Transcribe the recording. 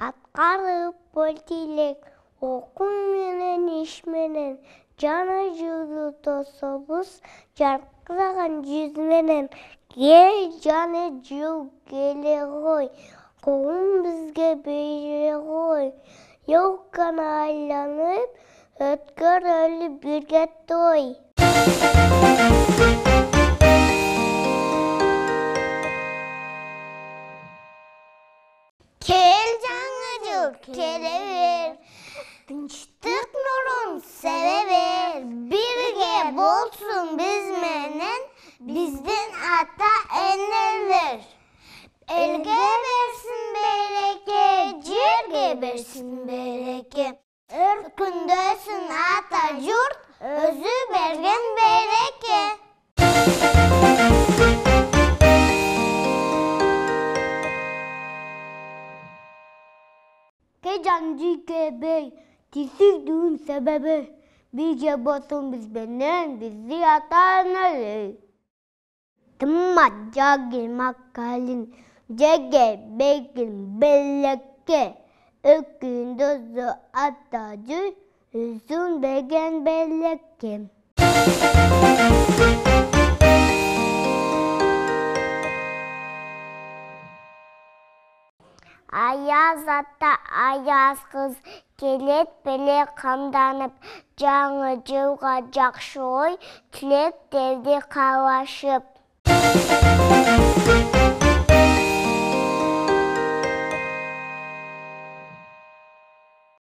Kabul dilek okul менен иш менен. Жана жылуу тособуз жаркыраган жүз менен. Кел жана жыл келе кой. Коом бизге бере кой. Елканы айланып өткөрөлү бирге той öfkelevir. Dinçtik nurun sevevir. Birge bolsun bizmenen, bizden ata enlerdir. Elge versin bereke, cirge versin bereke. Ürkündösün ata Gecendi gebey, tisirdüğün sebebi Bize basın biz benden bizi atanları. Tımma cagil makalin Cege begin belleke Ökün dozu atacı Üzün begen belleke аяз ата аяз қыз келет біле қамданып жаңы жылға жақшы ой тілек дерде қалашып.